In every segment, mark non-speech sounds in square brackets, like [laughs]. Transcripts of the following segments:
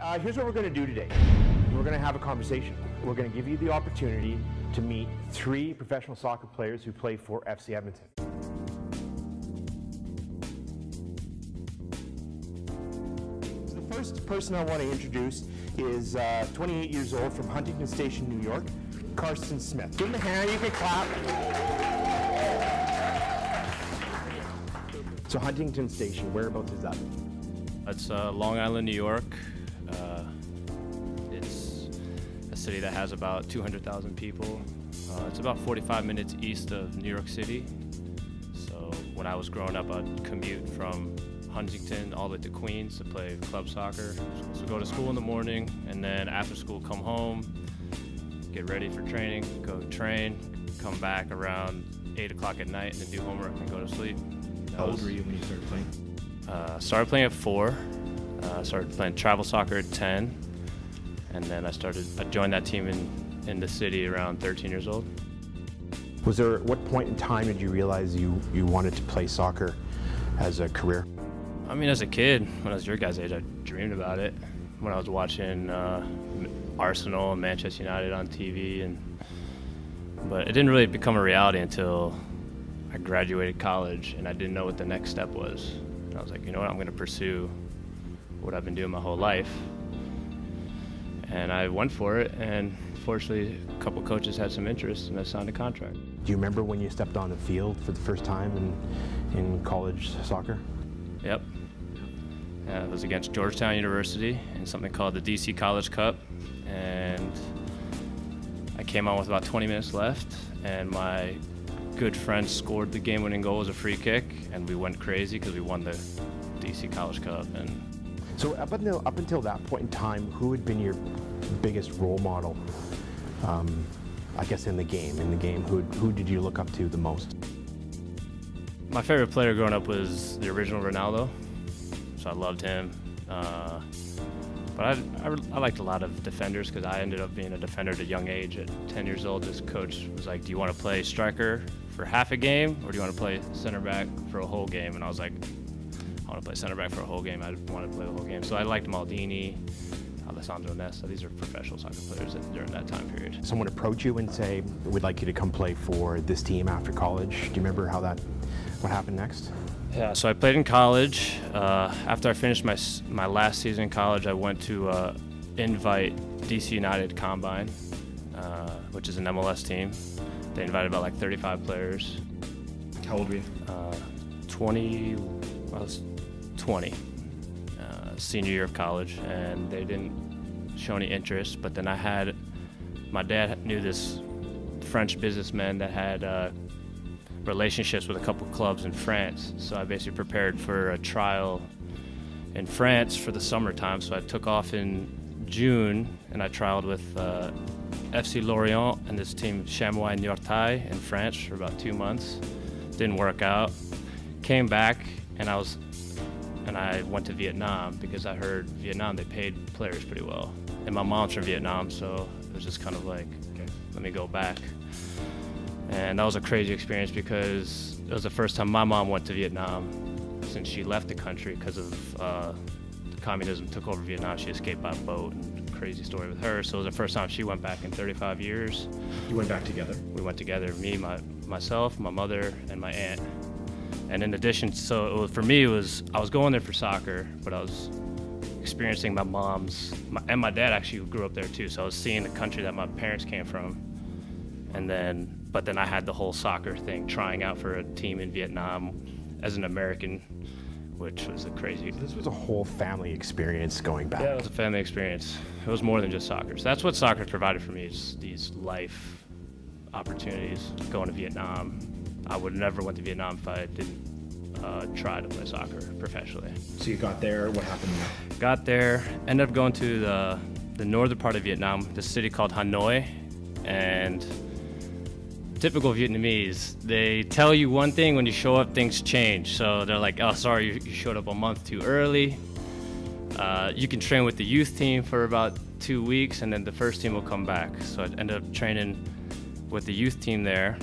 Uh, here's what we're going to do today. We're going to have a conversation. We're going to give you the opportunity to meet three professional soccer players who play for FC Edmonton. The first person I want to introduce is uh, 28 years old from Huntington Station, New York, Karsten Smith. Give him a hand, you can clap. So Huntington Station, whereabouts is that? It's uh, Long Island, New York. City that has about 200,000 people. Uh, it's about 45 minutes east of New York City. So when I was growing up, I'd commute from Huntington all the way to Queens to play club soccer. So go to school in the morning, and then after school, come home, get ready for training, go train, come back around 8 o'clock at night, and then do homework and go to sleep. That How old were you when you started playing? uh, started playing at four. Uh, started playing travel soccer at 10. And then I started, I joined that team in, in the city around 13 years old. Was there, what point in time did you realize you, you wanted to play soccer as a career? I mean, as a kid, when I was your guys' age, I dreamed about it. When I was watching uh, Arsenal and Manchester United on TV, and but it didn't really become a reality until I graduated college, and I didn't know what the next step was. And I was like, you know what, I'm going to pursue what I've been doing my whole life, and I went for it. And fortunately, a couple coaches had some interest, and I signed a contract. Do you remember when you stepped on the field for the first time in, in college soccer? Yep. Yeah, it was against Georgetown University in something called the DC College Cup, and I came on with about 20 minutes left, and my good friend scored the game-winning goal as a free kick, and we went crazy because we won the DC College Cup. And So up until, up until that point in time, who had been your biggest role model, um, I guess, in the game? In the game, who, who did you look up to the most? my favorite player growing up was the original Ronaldo, so I loved him. Uh, but I, I, I liked a lot of defenders because I ended up being a defender at a young age. At 10 years old, this coach was like, "Do you want to play striker for half a game, or do you want to play center back for a whole game?" And I was like, "I want to play center back for a whole game. I want to play the whole game." So I liked Maldini, Alessandro Nesta. These are professional soccer players that, during that time period. Someone approach you and say, "We'd like you to come play for this team after college." Do you remember how that, what happened next? Yeah, so I played in college. Uh, after I finished my my last season in college, I went to uh, Invite DC United Combine, uh, which is an MLS team. They invited about like 35 players. How old were you? Uh, 20, I was 20, uh, senior year of college, and they didn't show any interest. But then I had, my dad knew this French businessman that had uh, relationships with a couple clubs in France. So I basically prepared for a trial in France for the summertime. So I took off in June and I trialed with uh, FC Lorient and this team Chamois Niortais in France for about two months. Didn't work out. Came back and I was and I went to Vietnam because I heard Vietnam they paid players pretty well. And my mom's from Vietnam, so it was just kind of like, Okay. let me go back. And that was a crazy experience because it was the first time my mom went to Vietnam since she left the country because of uh, communism took over Vietnam. She escaped by boat. And crazy story with her. So it was the first time she went back in 35 years. You went back together. We went together, me, my myself, my mother, and my aunt. And in addition, so it was, for me, it was I was going there for soccer, but I was experiencing my mom's my, and my dad actually grew up there too. So I was seeing the country that my parents came from, and then but then I had the whole soccer thing, trying out for a team in Vietnam as an American, which was a crazy. This was a whole family experience going back. Yeah, it was a family experience. It was more than just soccer. So that's what soccer provided for me is these life opportunities. Going to Vietnam, I would never went to Vietnam if I didn't uh, try to play soccer professionally. So you got there. What happened? Got there, ended up going to the the northern part of Vietnam, the city called Hanoi, and typical Vietnamese, they tell you one thing when you show up, things change. So they're like, "Oh, sorry, you, you showed up a month too early." Uh, you can train with the youth team for about two weeks, and then the first team will come back. So I ended up training with the youth team there,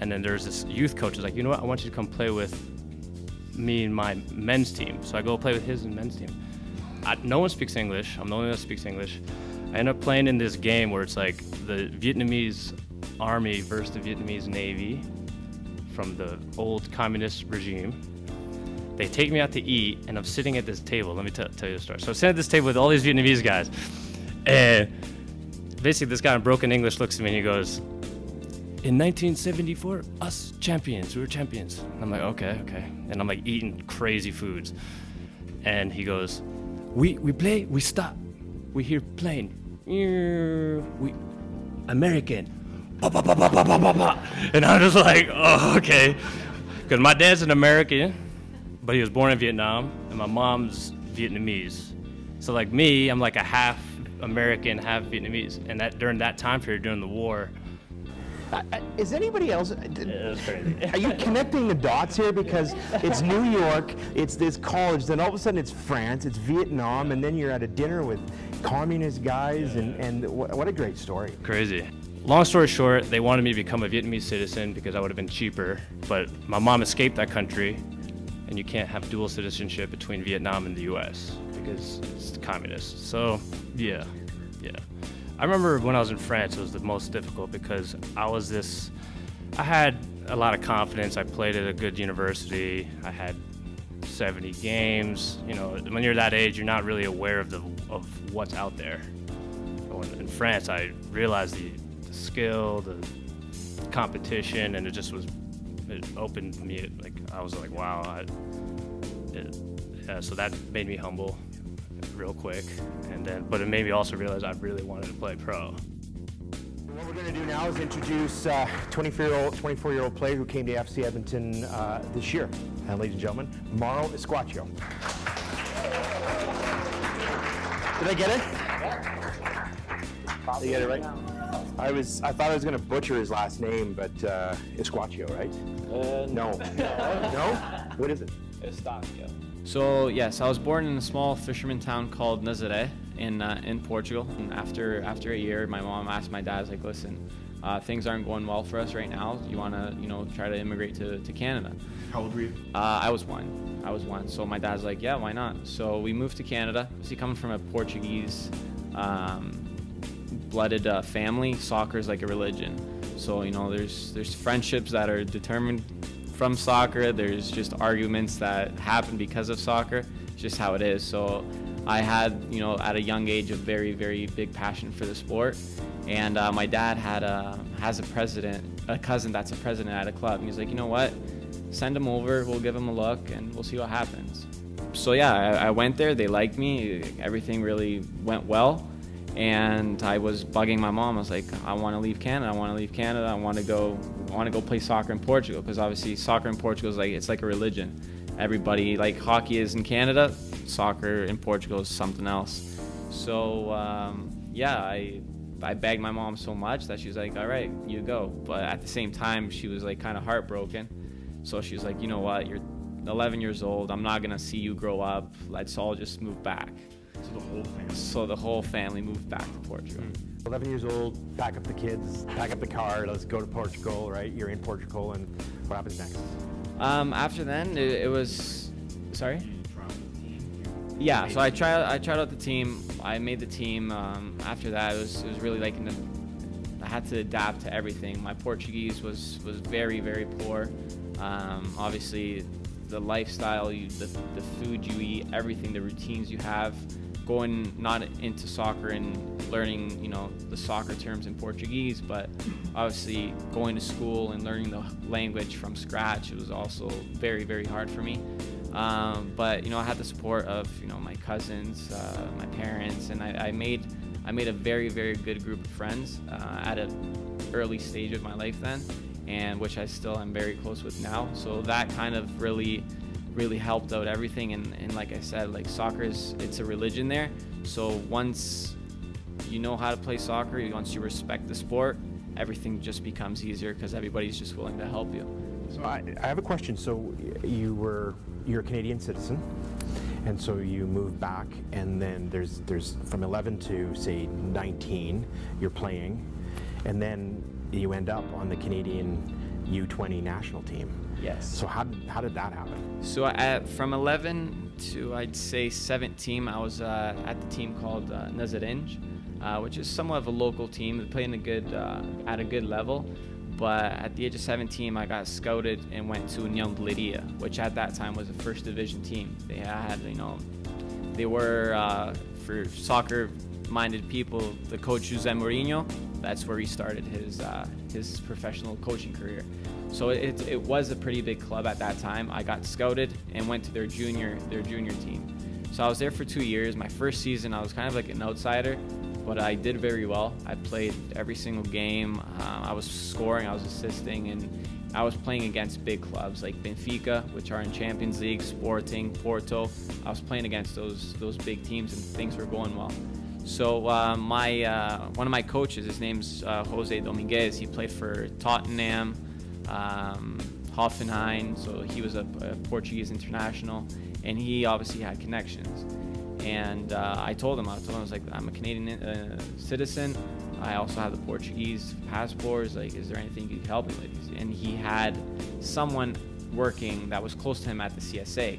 and then there's this youth coach who's like, "You know what? I want you to come play with me and my men's team." So I go play with his and men's team. I, no one speaks English. I'm the only one that speaks English. I end up playing in this game where it's like the Vietnamese army versus the Vietnamese navy from the old communist regime. They take me out to eat, and I'm sitting at this table. Let me tell you the story. So I'm sitting at this table with all these Vietnamese guys, and basically this guy in broken English looks at me and he goes, "In 1974, us champions, we were champions." I'm like, "Okay, okay," and I'm like eating crazy foods, and he goes, "We we play, we stop, we hear plane, we American." And I'm just like, oh, okay. Because my dad's an American, but he was born in Vietnam, and my mom's Vietnamese. So, like me, I'm like a half American, half Vietnamese. And that during that time period, during the war, Uh, uh, is anybody else? it was crazy. [laughs] Are you connecting the dots here? Because it's New York, it's this college, then all of a sudden it's France, it's Vietnam, and then you're at a dinner with communist guys, and, and wh- what a great story. Crazy. Long story short, they wanted me to become a Vietnamese citizen because I would have been cheaper. But my mom escaped that country, and you can't have dual citizenship between Vietnam and the U.S. because it's communist. So, yeah, yeah. I remember when I was in France, it was the most difficult because I was this. I had a lot of confidence. I played at a good university. I had 70 games. You know, when you're that age, you're not really aware of the of what's out there. In France, I realized the, the skill, the competition, and it just was it opened me like I was like, wow. I, it, yeah, so that made me humble real quick, and then but it made me also realize I really wanted to play pro. What we're going to do now is introduce uh, 24-year-old 24-year-old player who came to FC Edmonton uh, this year. And ladies and gentlemen, Mauro Esquaccio. Did I get it? Did you get it right? I was I thought I was going to butcher his last name, but uh, Esquaccio, right? Uh, [laughs] No. no? What is it? Estácio. So yes, I was born in a small fisherman town called Nazaré in uh, in Portugal. And after after a year, my mom asked my dad, like, listen, uh, things aren't going well for us right now. You want to you know try to immigrate to, to Canada? How old were you? Uh, I was one. I was one. So my dad's like, yeah, why not? So we moved to Canada. See, coming from a Portuguese um, blooded uh, family, soccer is like a religion. So you know, there's there's friendships that are determined from soccer. There's just arguments that happen because of soccer. It's just how it is. So I had you know at a young age a very very big passion for the sport, and uh, my dad had a has a president a cousin that's a president at a club, and he's like, you know what? Send him over. We'll give him a look, and we'll see what happens. So yeah, I, I went there. They liked me. Everything really went well and I was bugging my mom. I was like, I want to leave Canada. I want to leave Canada. I want to go. I want to go play soccer in Portugal because obviously soccer in Portugal is like it's like a religion. Everybody like hockey is in Canada, soccer in Portugal is something else. So um, yeah, I I begged my mom so much that she was like, all right, you go. But at the same time, she was like kind of heartbroken. So she was like, you know what, you're 11 years old. I'm not gonna see you grow up. Let's all just move back. So the whole family. So the whole family moved back to Portugal. 11 years old, pack up the kids, pack up the car, let's go to Portugal, right? You're in Portugal, and what happens next? Um, after then, it, it was. Sorry. Yeah, so I tried. I tried out the team. I made the team. Um, after that, it was it was really like I had to adapt to everything. My Portuguese was was very very poor. Um, obviously, the lifestyle, you, the the food you eat, everything, the routines you have, going not into soccer and learning, you know, the soccer terms in Portuguese, but obviously going to school and learning the language from scratch. It was also very very hard for me. Um, but you know, I had the support of you know my cousins, uh, my parents, and I, I made I made a very very good group of friends uh, at an early stage of my life then, and which I still am very close with now. So that kind of really really helped out everything. And, and like I said, like soccer is it's a religion there. So once you know how to play soccer, once you respect the sport, everything just becomes easier because everybody's just willing to help you. So I, I have a question. So you were you're a Canadian citizen, and so you move back, and then there's there's from 11 to say 19, you're playing, and then you end up on the Canadian U20 national team. Yes. So how did- how did that happen? So at, from 11 to I'd say 17, I was uh, at the team called uh, Nazarinj, uh, which is somewhat of a local team. They play in a good uh, at a good level. But at the age of 17, I got scouted and went to de Leiria, which at that time was a first division team. They had, you know, they were uh, for soccer-minded people. The coach Jose Mourinho, that's where he started his uh, his professional coaching career. So it, it was a pretty big club at that time. I got scouted and went to their junior their junior team. So I was there for two years. My first season, I was kind of like an outsider but I did very well. I played every single game. Um, I was scoring, I was assisting, and I was playing against big clubs like Benfica, which are in Champions League, Sporting, Porto. I was playing against those those big teams, and things were going well. So uh, my uh, one of my coaches, his name's uh, Jose Dominguez. He played for Tottenham, um, Hoffenheim. So he was a, a Portuguese international, and he obviously had connections. And uh, I told him, I told him, I was like, I'm a Canadian uh, citizen. I also have the Portuguese passport. Like, is there anything you could help me with? And he had someone working that was close to him at the CSA.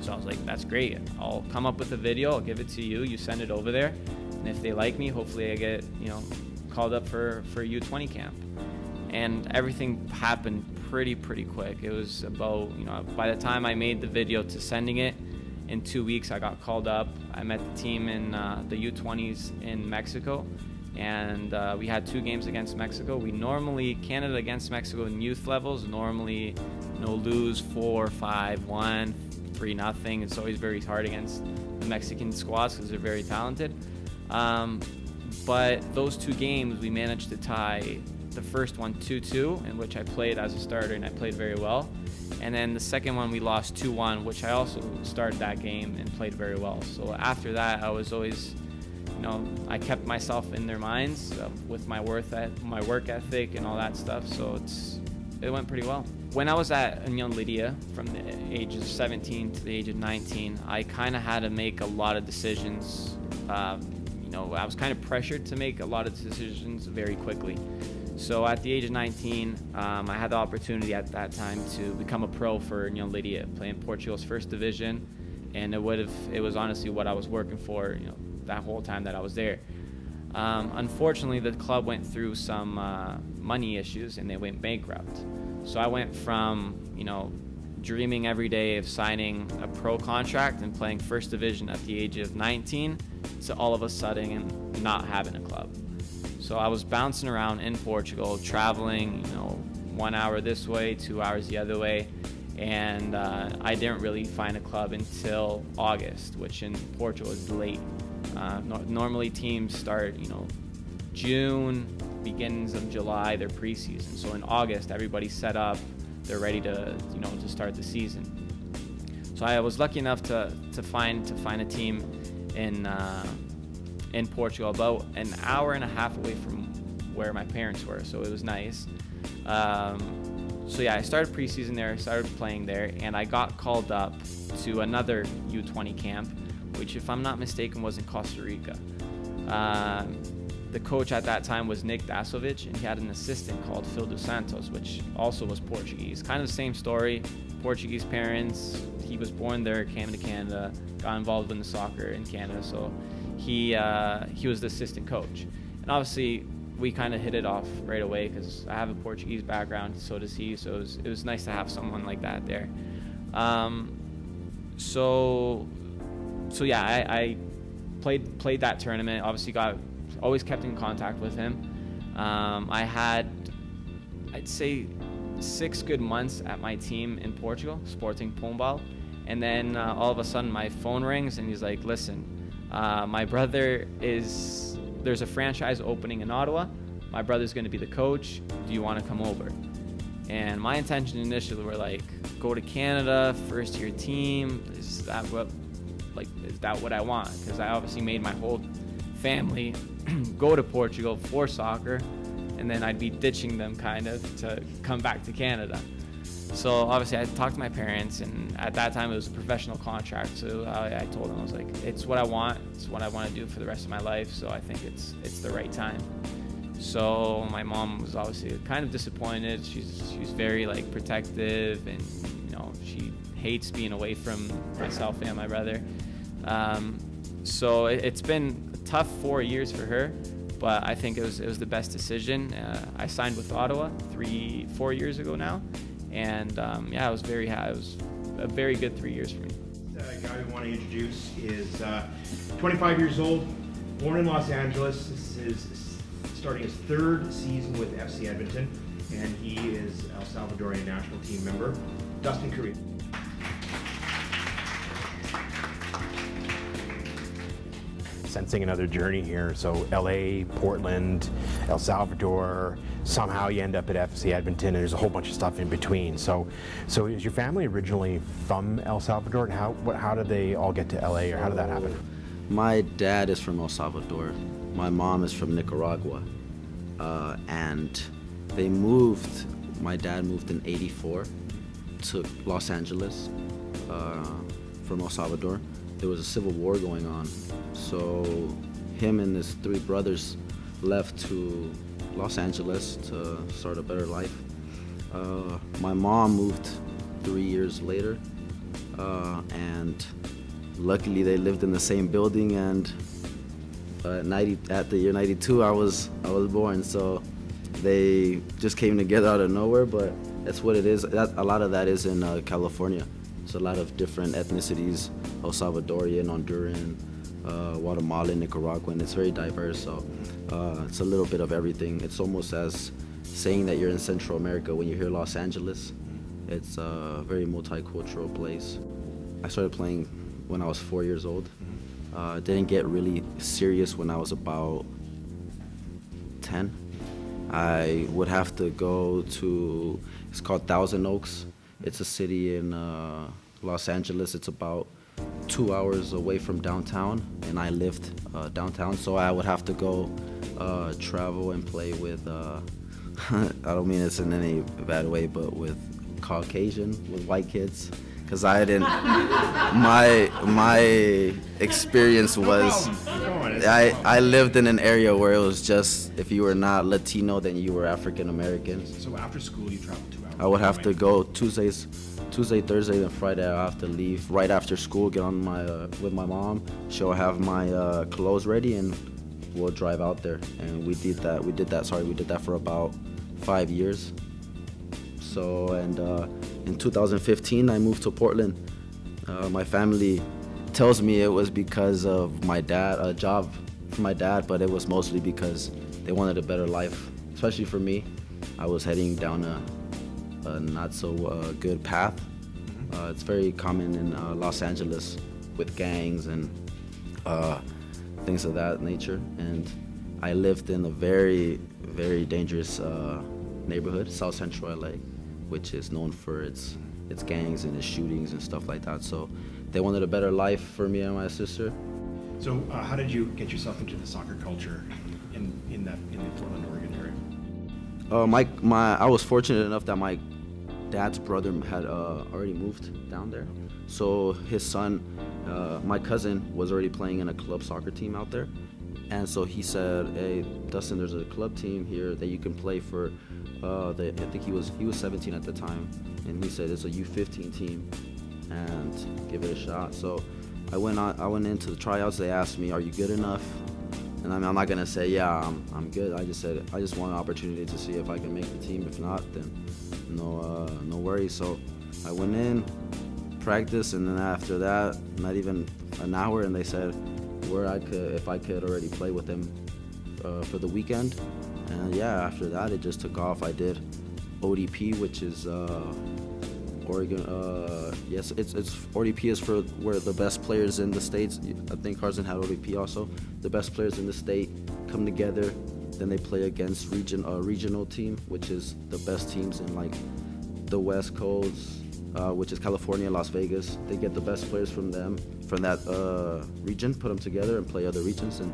So I was like, that's great. I'll come up with a video. I'll give it to you. You send it over there. And if they like me, hopefully I get, you know, called up for, for U20 camp. And everything happened pretty, pretty quick. It was about, you know, by the time I made the video to sending it, in two weeks, I got called up. I met the team in uh, the U20s in Mexico, and uh, we had two games against Mexico. We normally Canada against Mexico in youth levels normally you know lose four, five, one, three, nothing. It's always very hard against the Mexican squads because they're very talented. Um, but those two games, we managed to tie the first one 2-2, in which I played as a starter and I played very well. And then the second one we lost 2-1, which I also started that game and played very well. So after that, I was always, you know, I kept myself in their minds uh, with my worth at my work ethic and all that stuff. So it's it went pretty well. When I was at Union Leiria from the age of 17 to the age of 19, I kind of had to make a lot of decisions. Um, you know, I was kind of pressured to make a lot of decisions very quickly. So at the age of 19, um, I had the opportunity at that time to become a pro for Union Leiria, playing Portugal's first division, and it would have it was honestly what I was working for, you know, that whole time that I was there. Um, unfortunately, the club went through some uh, money issues and they went bankrupt. So I went from you know dreaming every day of signing a pro contract and playing first division at the age of 19 to all of a sudden and not having a club. So I was bouncing around in Portugal, traveling, you know, one hour this way, two hours the other way, and uh, I didn't really find a club until August, which in Portugal is late. Uh, no normally teams start, you know, June, beginnings of July, their preseason. So in August, everybody's set up, they're ready to, you know, to start the season. So I was lucky enough to, to find to find a team in. Uh, in Portugal, about an hour and a half away from where my parents were. So it was nice. Um, so yeah, I started preseason there, started playing there, and I got called up to another U20 camp, which, if I'm not mistaken, was in Costa Rica. Uh, the coach at that time was Nick Dasovic, and he had an assistant called Phil dos Santos, which also was Portuguese. Kind of the same story. Portuguese parents. He was born there, came to Canada, got involved in the soccer in Canada. So he uh, he was the assistant coach, and obviously we kind of hit it off right away because I have a Portuguese background, so does he. So it was, it was nice to have someone like that there. Um, so so yeah, I, I, played played that tournament. Obviously, got always kept in contact with him. Um, I had I'd say six good months at my team in Portugal, Sporting Pombal, and then uh, all of a sudden my phone rings and he's like, "Listen." Uh, my brother is there's a franchise opening in Ottawa. My brother's going to be the coach. Do you want to come over? And my intention initially were like, go to Canada, first year team. Is that what, like, is that what I want? Because I obviously made my whole family [clears throat] go to Portugal for soccer, and then I'd be ditching them kind of to come back to Canada. So obviously, I talked to my parents, and at that time it was a professional contract. So I, I, told them I was like, "It's what I want. It's what I want to do for the rest of my life. So I think it's it's the right time." So my mom was obviously kind of disappointed. She's she's very like protective, and you know she hates being away from myself and my brother. Um, so it, has been a tough four years for her, but I think it was it was the best decision. Uh, I signed with Ottawa three four years ago now, and um, yeah, I was very happy. It was a very good three years for me. The guy we want to introduce is uh, 25 years old, born in Los Angeles. This is starting his third season with FC Edmonton, and he is El Salvadorian national team member, Dustin Corea. Another journey here. So LA, Portland, El Salvador, somehow you end up at FC Edmonton and there's a whole bunch of stuff in between. So so is your family originally from El Salvador and how what, how did they all get to LA or how did that happen? My dad is from El Salvador. My mom is from Nicaragua. Uh, and they moved, my dad moved in 84 to Los Angeles uh, from El Salvador there was a civil war going on. So him and his three brothers left to Los Angeles to start a better life. Uh, my mom moved three years later, uh, and luckily they lived in the same building. And uh, at 90, at the year 92, I was I was born. So they just came together out of nowhere. But that's what it is. That, a lot of that is in uh, California. It's a lot of different ethnicities, El Salvadorian, Honduran, uh, Guatemalan, Nicaraguan. It's very diverse, so uh, it's a little bit of everything. It's almost as saying that you're in Central America when you hear Los Angeles. It's a very multicultural place. I started playing when I was four years old. Uh, didn't get really serious when I was about 10. I would have to go to, it's called Thousand Oaks. It's a city in uh, Los Angeles. It's about two hours away from downtown, and I lived uh, downtown, so I would have to go uh, travel and play with. Uh, [laughs] I don't mean this in any bad way, but with Caucasian, with white kids, because I didn't. [laughs] my my experience was. I I lived in an area where it was just if you were not Latino, then you were African American. So after school, you traveled two hours. I would have to go Tuesdays, Tuesday, Thursday, and Friday. I have to leave right after school, get on my uh, with my mom. She'll have my uh, clothes ready, and we'll drive out there. And we did that. We did that. Sorry, we did that for about five years. So, and uh, in 2015, I moved to Portland. Uh, my family tells me it was because of my dad, a job for my dad, but it was mostly because they wanted a better life, especially for me. I was heading down a a not so uh, good path. Mm-hmm. Uh, it's very common in uh, Los Angeles with gangs and uh, things of that nature. And I lived in a very, very dangerous uh, neighborhood, South Central LA, which is known for its its gangs and its shootings and stuff like that. So they wanted a better life for me and my sister. So uh, how did you get yourself into the soccer culture in, in that in the Portland, Oregon area? Uh, my my I was fortunate enough that my dad's brother had uh, already moved down there, so his son, uh, my cousin, was already playing in a club soccer team out there, and so he said, "Hey, Dustin, there's a club team here that you can play for." Uh, the, I think he was he was 17 at the time, and he said it's a U15 team, and give it a shot. So I went on, I went into the tryouts. They asked me, "Are you good enough?" And I'm not gonna say, yeah, I'm, I'm good. I just said, I just want an opportunity to see if I can make the team. If not, then no, uh, no worries. So I went in, practiced, and then after that, not even an hour, and they said where I could, if I could already play with them uh, for the weekend. And yeah, after that, it just took off. I did ODP, which is uh, Oregon. Uh, yes, it's it's ODP is for where the best players in the states. I think Karsten had ODP also. The best players in the state come together. Then they play against region a regional team, which is the best teams in like the West Coast, uh, which is California, Las Vegas. They get the best players from them from that uh, region, put them together, and play other regions. And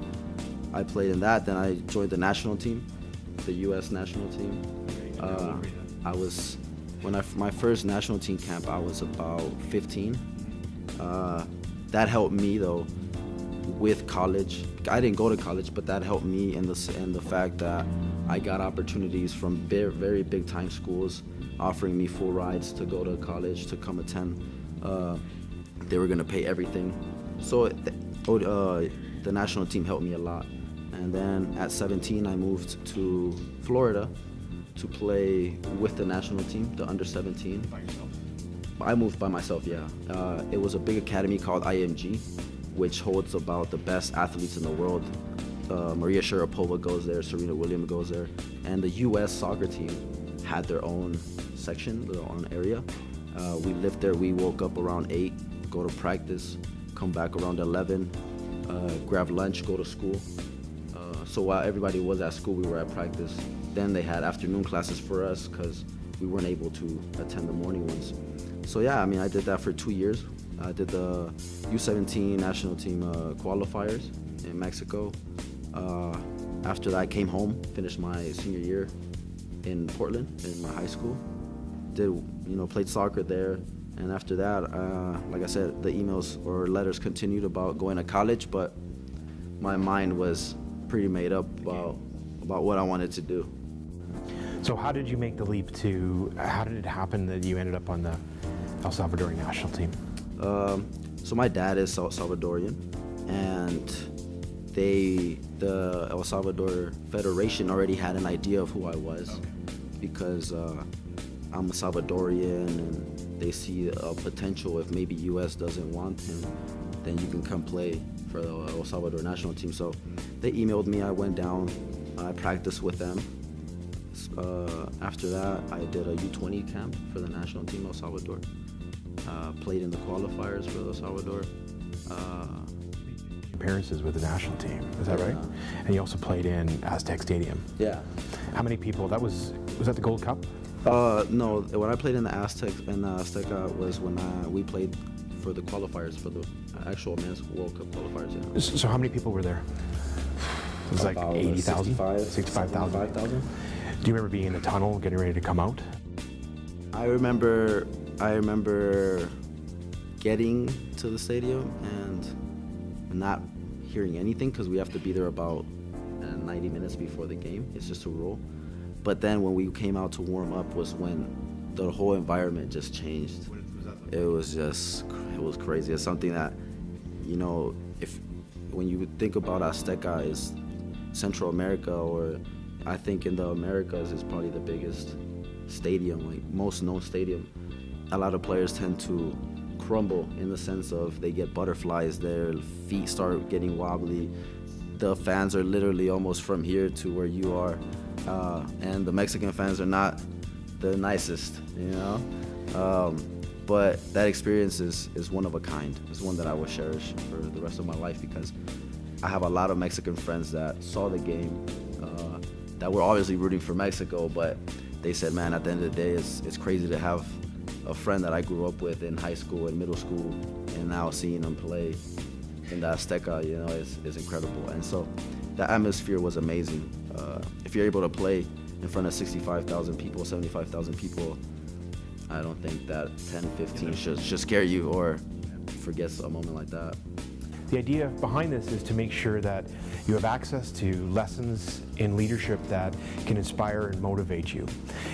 I played in that. Then I joined the national team, the U.S. national team. Uh, I was when I my first national team camp, I was about 15. Uh, that helped me though with college. I didn't go to college, but that helped me in the in the fact that I got opportunities from very, very big time schools offering me full rides to go to college to come attend Uh, they were gonna pay everything, so oh, uh, the national team helped me a lot. And then at 17, I moved to Florida to play with the national team, the under 17. By yourself. I moved by myself, yeah. Uh, it was a big academy called IMG, which holds about the best athletes in the world. Uh, Maria Sharapova goes there, Serena Williams goes there, and the U.S. soccer team had their own section, their own area. Uh, we lived there. We woke up around eight, go to practice, come back around 11, uh, grab lunch, go to school. Uh, so while everybody was at school, we were at practice. Then they had afternoon classes for us because we weren't able to attend the morning ones. So yeah, I mean, I did that for two years. I did the U17 national team uh, qualifiers in Mexico. Uh, after that, I came home, finished my senior year in Portland in my high school. Did you know played soccer there, and after that, uh, like I said, the emails or letters continued about going to college, but my mind was pretty made up about about what I wanted to do. So how did you make the leap to, how did it happen that you ended up on the El Salvadorian national team? Um, so my dad is Sal- Salvadorian, and they, the El Salvador Federation, already had an idea of who I was, because uh, I'm a Salvadorian, and they see a potential if maybe U.S. doesn't want him, then you can come play for the El Salvador national team. So they emailed me. I went down. I practiced with them. Uh, after that, I did a U20 camp for the national team El Salvador. Uh, played in the qualifiers for El Salvador. Uh, Appearances with the national team, is that right? Yeah. And you also played in Aztec Stadium. yeah. How many people, that was, was that the Gold Cup? Uh, no, when I played in the Aztecs and the Azteca was when I, we played for the qualifiers for the actual men's World Cup qualifiers. Yeah. S- So how many people were there? It was like About 80,000? 65, 65,000? 75,000. Do you remember being in the tunnel, getting ready to come out? I remember, I remember getting to the stadium and not hearing anything because we have to be there about uh, 90 minutes before the game. It's just a rule. But then when we came out to warm up was when the whole environment just changed. What was that? like? It was just, it was crazy. It's something that, you know, if when you think about Azteca is Central America, or I think in the Americas is probably the biggest stadium, like most known stadium. A lot of players tend to crumble in the sense of they get butterflies, their feet start getting wobbly. The fans are literally almost from here to where you are, uh, and the Mexican fans are not the nicest, you know. Um, but that experience is, is one of a kind. It's one that I will cherish for the rest of my life because I have a lot of Mexican friends that saw the game, uh, that were obviously rooting for Mexico, but they said, man, at the end of the day, it's, it's crazy to have a friend that I grew up with in high school and middle school, and now seeing him play in the Azteca, you know, is, is incredible. And so the atmosphere was amazing. Uh, if you're able to play in front of 65,000 people, 75,000 people, I don't think that 10, 15 should, should scare you or forget a moment like that. The idea behind this is to make sure that you have access to lessons in leadership that can inspire and motivate you.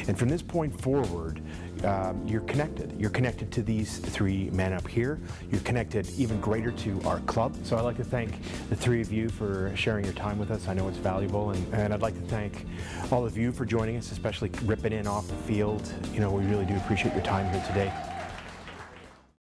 And from this point forward, um, you're connected. You're connected to these three men up here. You're connected even greater to our club. So I'd like to thank the three of you for sharing your time with us. I know it's valuable. And, and I'd like to thank all of you for joining us, especially ripping in off the field. You know, we really do appreciate your time here today.